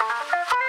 Bye.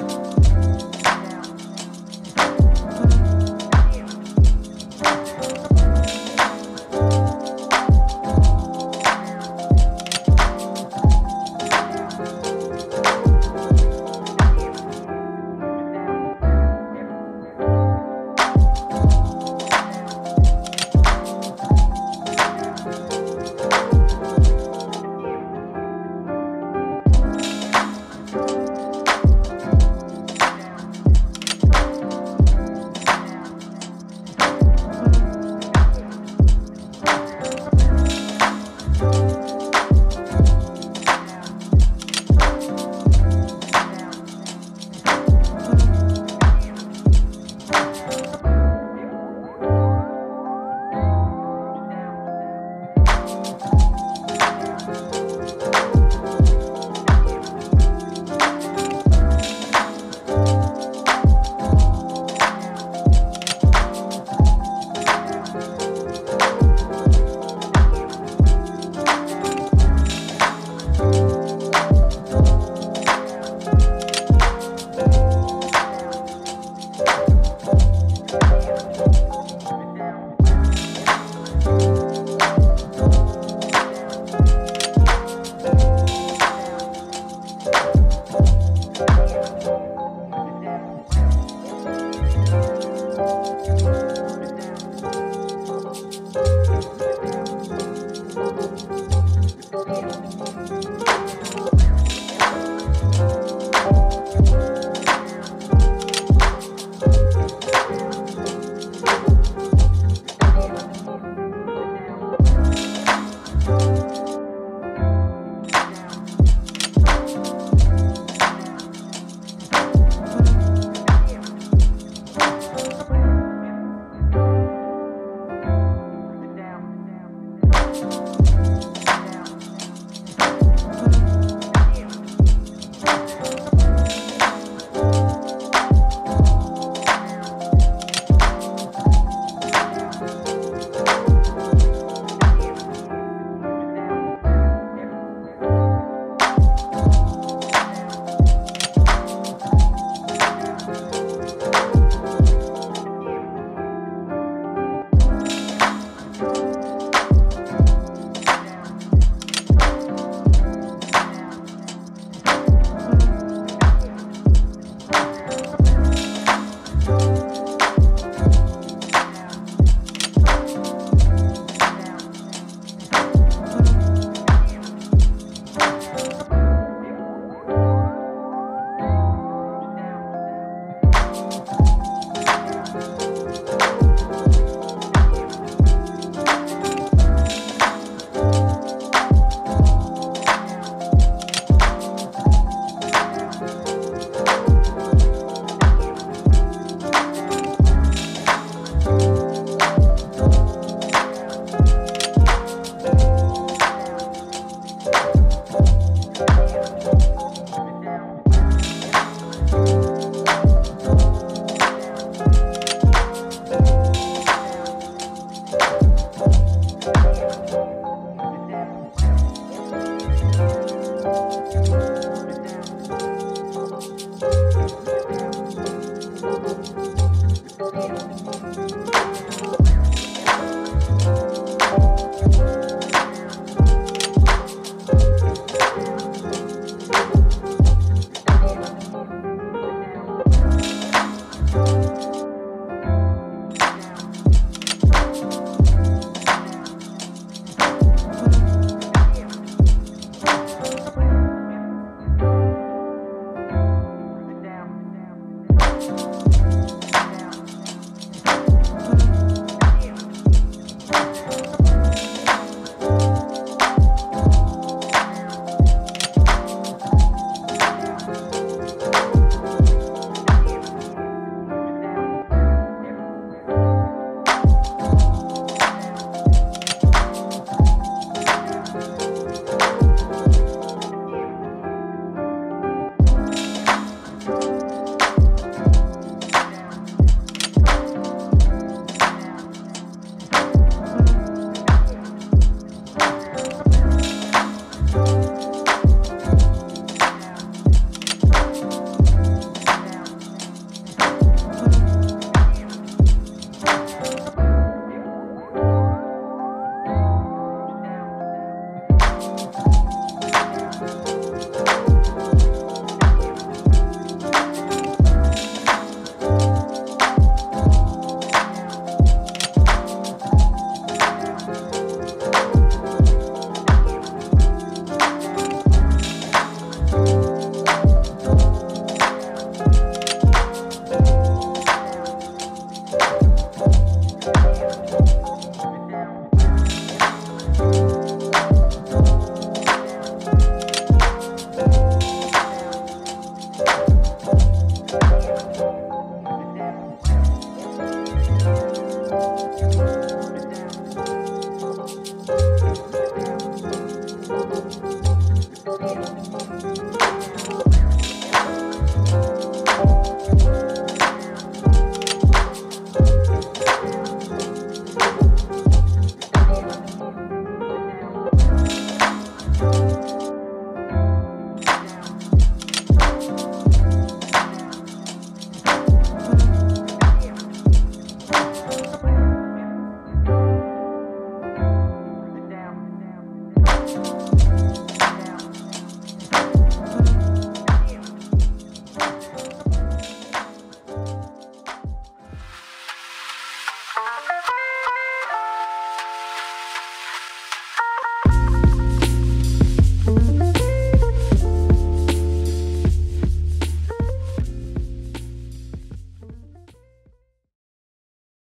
you